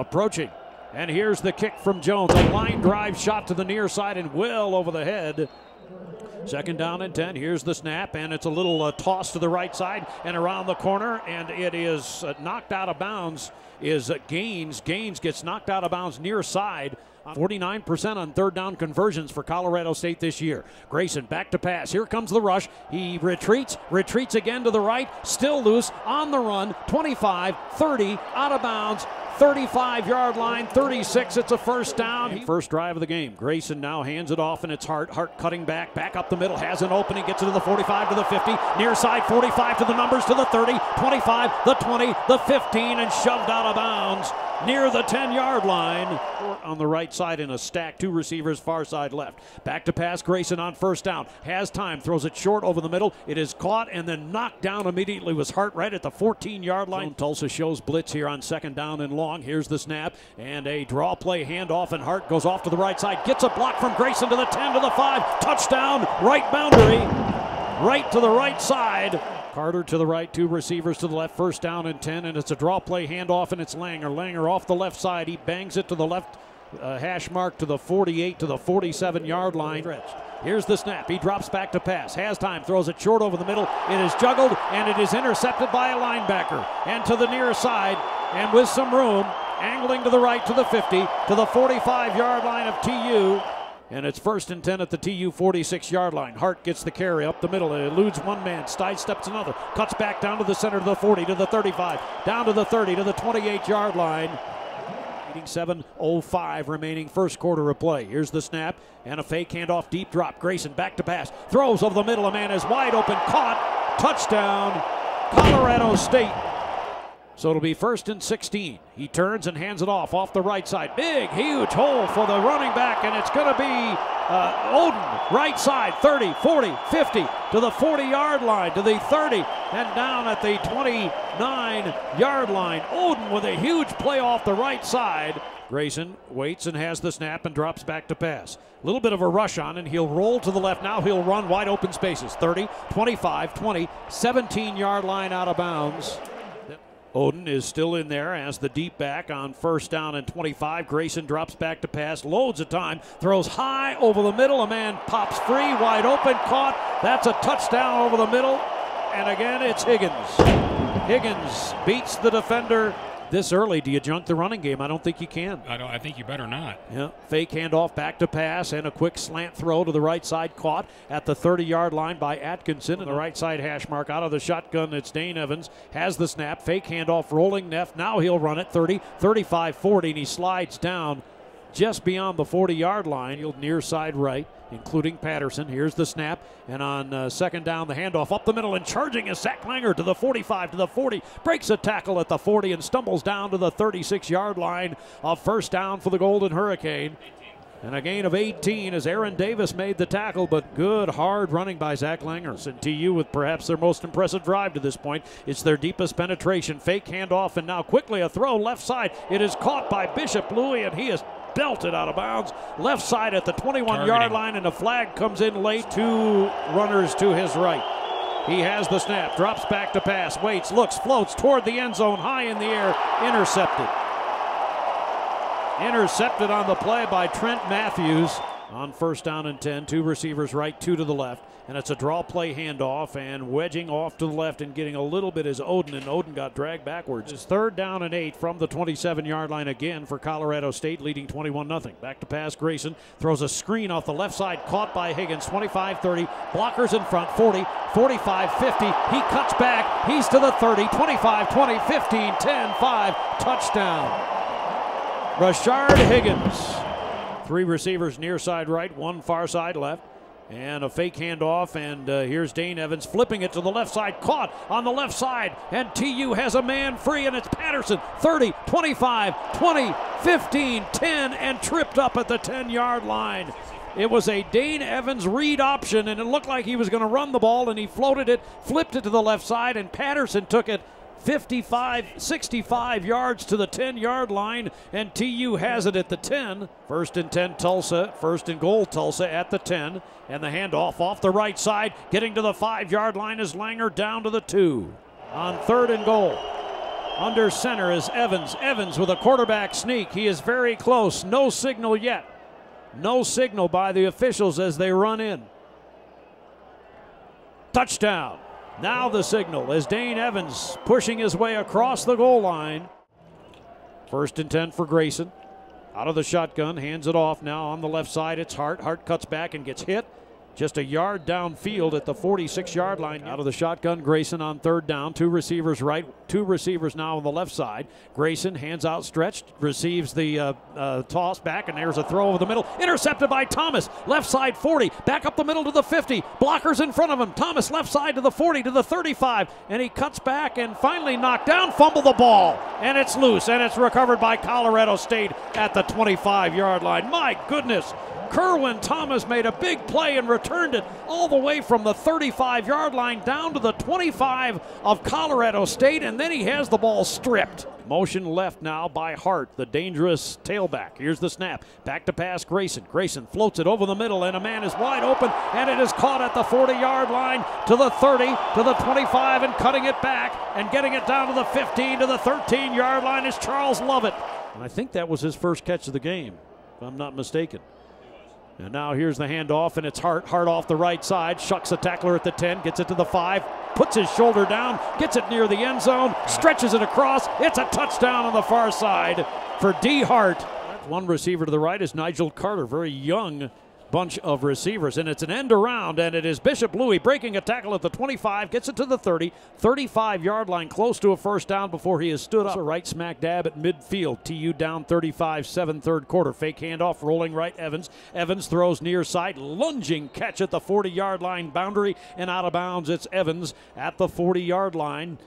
approaching. And here's the kick from Jones. A line drive shot to the near side and well over the head. Second down and 10. Here's the snap, and it's a little uh, toss to the right side and around the corner, and it is uh, knocked out of bounds. Is uh, Gaines. Gaines gets knocked out of bounds near side. 49% on third down conversions for Colorado State this year. Grayson back to pass. Here comes the rush. He retreats, retreats again to the right, still loose, on the run, 25, 30, out of bounds, 35 yard line, 36. It's a first down. First drive of the game. Grayson now hands it off, and it's Hart. Hart cutting back, back up the middle, has an opening, gets it to the 45 to the 50, near side 45 to the numbers to the 30, 25, the 20, the 15, and shoved out of bounds near the 10 yard line. On the right side in a stack, two receivers far side left. Back to pass, Grayson on first down. Has time, throws it short over the middle. It is caught and then knocked down immediately. Was Hart right at the 14 yard line. Tulsa shows blitz here on second down and long. Here's the snap and a draw play handoff, and Hart goes off to the right side. Gets a block from Grayson to the 10 to the 5. Touchdown, right boundary, right to the right side. Carter to the right, two receivers to the left, first down and 10, and it's a draw play handoff, and it's Langer. Langer off the left side. He bangs it to the left uh, hash mark to the 48 to the 47 yard line. Here's the snap. He drops back to pass. Has time. Throws it short over the middle. It is juggled and it is intercepted by a linebacker. And to the near side, and with some room, angling to the right to the 50 to the 45 yard line of TU. And it's first and 10 at the TU 46 yard line. Hart gets the carry up the middle. It eludes one man, steps another, cuts back down to the center to the 40 to the 35, down to the 30 to the 28 yard line. 7.05 remaining first quarter of play. Here's the snap and a fake handoff, deep drop. Grayson back to pass, throws over the middle. A man is wide open, caught, touchdown, Colorado State. So it'll be first and 16. He turns and hands it off off the right side. Big, huge hole for the running back, and it's going to be uh, Oden, right side, 30, 40, 50, to the 40 yard line, to the 30, and down at the 29 yard line. Oden with a huge play off the right side. Grayson waits and has the snap and drops back to pass. A little bit of a rush on, and he'll roll to the left. Now he'll run wide open spaces 30, 25, 20, 17 yard line out of bounds. Oden is still in there as the deep back on first down and 25. Grayson drops back to pass, loads of time, throws high over the middle. A man pops free, wide open, caught. That's a touchdown over the middle. And again, it's Higgins. Higgins beats the defender this early, do you junk the running game? I don't think you can. I don't. I think you better not. Yeah. Fake handoff, back to pass, and a quick slant throw to the right side, caught at the 30-yard line by Atkinson. And the right side hash mark out of the shotgun. It's Dane Evans has the snap, fake handoff, rolling Neff. Now he'll run it 30, 35, 40, and he slides down just beyond the 40 yard line. You'll near side right, including Patterson. Here's the snap. And on uh, second down, the handoff up the middle and charging is Zach Langer to the 45 to the 40. Breaks a tackle at the 40 and stumbles down to the 36 yard line. A first down for the Golden Hurricane. And a gain of 18 as Aaron Davis made the tackle, but good hard running by Zach Langers. And TU with perhaps their most impressive drive to this point. It's their deepest penetration. Fake handoff, and now quickly a throw left side. It is caught by Bishop Louis, and he is belted out of bounds. Left side at the 21 yard line, and the flag comes in late. Two runners to his right. He has the snap, drops back to pass, waits, looks, floats toward the end zone, high in the air, intercepted. Intercepted on the play by Trent Matthews on first down and 10. Two receivers right, two to the left. And it's a draw play handoff and wedging off to the left and getting a little bit as Oden, And Oden got dragged backwards. It's third down and eight from the 27 yard line again for Colorado State, leading 21 0. Back to pass. Grayson throws a screen off the left side, caught by Higgins. 25 30. Blockers in front. 40, 45 50. He cuts back. He's to the 30, 25 20, 15, 10, 5. Touchdown. Rashard Higgins. Three receivers near side right, one far side left. And a fake handoff, and uh, here's Dane Evans flipping it to the left side, caught on the left side, and TU has a man free, and it's Patterson 30, 25, 20, 15, 10, and tripped up at the 10 yard line. It was a Dane Evans read option, and it looked like he was going to run the ball, and he floated it, flipped it to the left side, and Patterson took it 55, 65 yards to the 10 yard line, and TU has it at the 10. First and 10, Tulsa. First and goal, Tulsa at the 10. And the handoff off the right side, getting to the five yard line is Langer down to the two. On third and goal. Under center is Evans. Evans with a quarterback sneak. He is very close. No signal yet. No signal by the officials as they run in. Touchdown. Now the signal as Dane Evans pushing his way across the goal line. First and 10 for Grayson. Out of the shotgun, hands it off now on the left side. It's Hart. Hart cuts back and gets hit. Just a yard downfield at the 46 yard line. Out of the shotgun, Grayson on third down. Two receivers right, two receivers now on the left side. Grayson, hands outstretched, receives the uh, uh, toss back, and there's a throw over the middle. Intercepted by Thomas. Left side 40. Back up the middle to the 50. Blockers in front of him. Thomas left side to the 40 to the 35. And he cuts back and finally knocked down, fumble the ball. And it's loose, and it's recovered by Colorado State at the 25 yard line. My goodness. Kerwin Thomas made a big play and returned it all the way from the 35 yard line down to the 25 of Colorado State, and then he has the ball stripped. Motion left now by Hart, the dangerous tailback. Here's the snap. Back to pass Grayson. Grayson floats it over the middle, and a man is wide open, and it is caught at the 40 yard line to the 30, to the 25, and cutting it back and getting it down to the 15 to the 13 yard line is Charles Lovett. And I think that was his first catch of the game, if I'm not mistaken. And now here's the handoff, and it's Hart. Hart off the right side, shucks the tackler at the 10, gets it to the 5, puts his shoulder down, gets it near the end zone, stretches it across. It's a touchdown on the far side for Dee Hart. One receiver to the right is Nigel Carter, very young bunch of receivers. And it's an end around, and it is Bishop Louis breaking a tackle at the 25, gets it to the 30, 35 yard line, close to a first down before he is stood up. Right smack dab at midfield. TU down 35 7 third quarter. Fake handoff, rolling right Evans. Evans throws near side, lunging catch at the 40 yard line boundary, and out of bounds. It's Evans at the 40 yard line.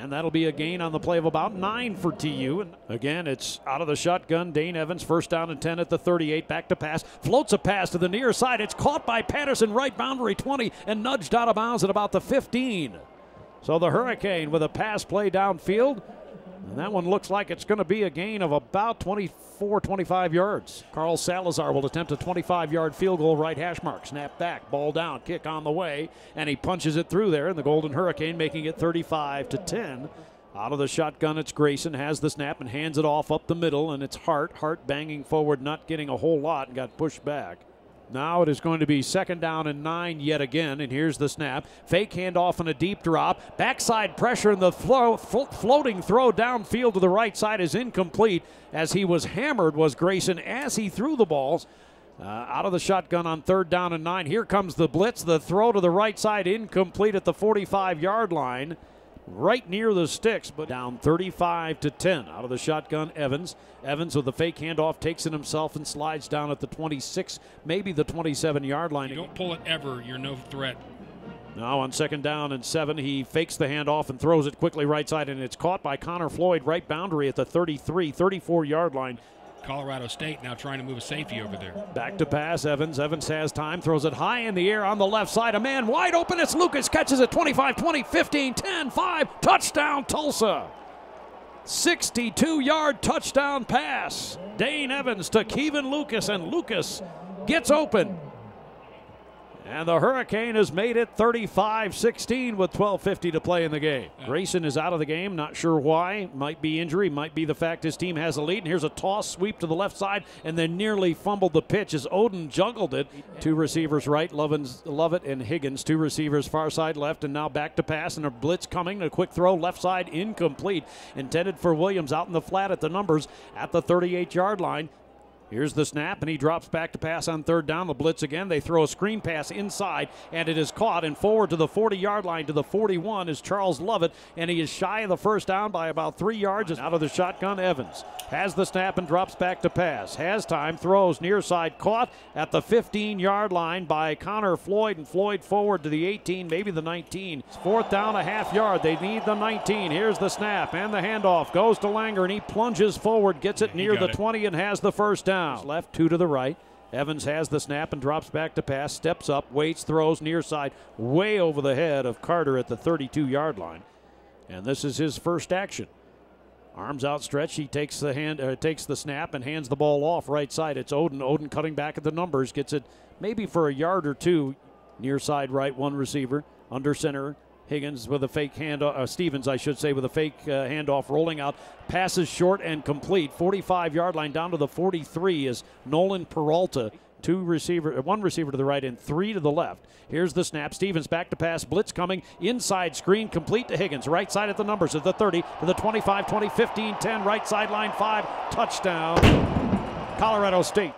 And that'll be a gain on the play of about nine for TU. And again, it's out of the shotgun. Dane Evans, first down and 10 at the 38. Back to pass. Floats a pass to the near side. It's caught by Patterson, right boundary 20, and nudged out of bounds at about the 15. So the Hurricane with a pass play downfield. And that one looks like it's going to be a gain of about 24, 25 yards. Carl Salazar will attempt a 25 yard field goal right hash mark. Snap back, ball down, kick on the way, and he punches it through there. And the Golden Hurricane making it 35 to 10. Out of the shotgun, it's Grayson, has the snap and hands it off up the middle, and it's Hart. Hart banging forward, not getting a whole lot, and got pushed back. Now it is going to be second down and nine yet again. And here's the snap. Fake handoff and a deep drop. Backside pressure and the flo- flo- floating throw downfield to the right side is incomplete. As he was hammered was Grayson as he threw the balls. Uh, out of the shotgun on third down and nine. Here comes the blitz. The throw to the right side incomplete at the 45 yard line right near the sticks, but down 35 to 10. Out of the shotgun, Evans. Evans with the fake handoff takes it himself and slides down at the 26, maybe the 27 yard line. You don't pull it ever, you're no threat. Now on second down and seven, he fakes the handoff and throws it quickly right side, and it's caught by Connor Floyd, right boundary at the 33, 34 yard line. Colorado State now trying to move a safety over there. Back to pass. Evans. Evans has time. Throws it high in the air on the left side. A man wide open. It's Lucas. Catches it 25, 20, 15, 10, 5. Touchdown, Tulsa. 62 yard touchdown pass. Dane Evans to Keevan Lucas, and Lucas gets open. And the Hurricane has made it 35 16 with 12.50 to play in the game. Grayson is out of the game, not sure why. Might be injury, might be the fact his team has a lead. And here's a toss sweep to the left side and then nearly fumbled the pitch as Oden jungled it. Two receivers right, Lovins, Lovett and Higgins. Two receivers far side left, and now back to pass. And a blitz coming. A quick throw left side incomplete. Intended for Williams out in the flat at the numbers at the 38 yard line. Here's the snap, and he drops back to pass on third down. The blitz again. They throw a screen pass inside, and it is caught and forward to the 40 yard line to the 41 is Charles Lovett, and he is shy of the first down by about three yards. Out of the shotgun, Evans has the snap and drops back to pass. Has time, throws near side, caught at the 15 yard line by Connor Floyd, and Floyd forward to the 18, maybe the 19. It's fourth down, a half yard. They need the 19. Here's the snap and the handoff goes to Langer, and he plunges forward, gets it near the it. 20, and has the first down. Left, two to the right. Evans has the snap and drops back to pass, steps up, waits, throws near side, way over the head of Carter at the 32 yard line. And this is his first action. Arms outstretched, he takes the hand, uh, takes the snap and hands the ball off right side. It's Oden. Oden cutting back at the numbers, gets it maybe for a yard or two, near side right, one receiver, under center, Higgins with a fake handoff, uh, Stevens, I should say, with a fake uh, handoff, rolling out, passes short and complete. 45 yard line down to the 43 is Nolan Peralta. Two receiver, uh, one receiver to the right and three to the left. Here's the snap. Stevens back to pass. Blitz coming. Inside screen complete to Higgins. Right side at the numbers at the 30 to the 25, 20, 15, 10. Right sideline five. Touchdown. Colorado State.